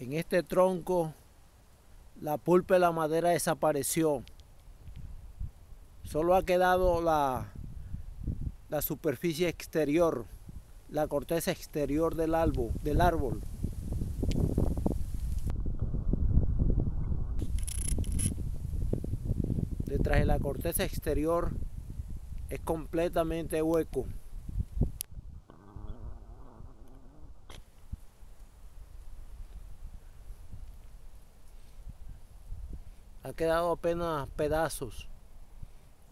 En este tronco la pulpa de la madera desapareció. Solo ha quedado la, la superficie exterior, la corteza exterior del. Del árbol. Detrás de la corteza exterior es completamente hueco. Ha quedado apenas pedazos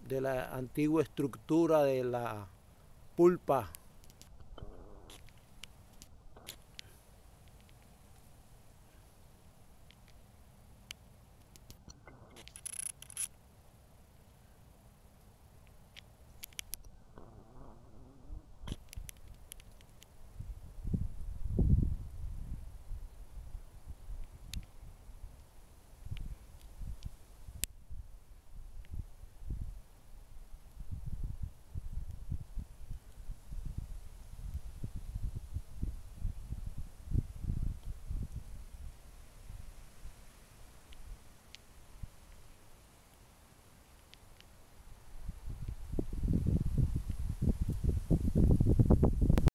de la antigua estructura de la pulpa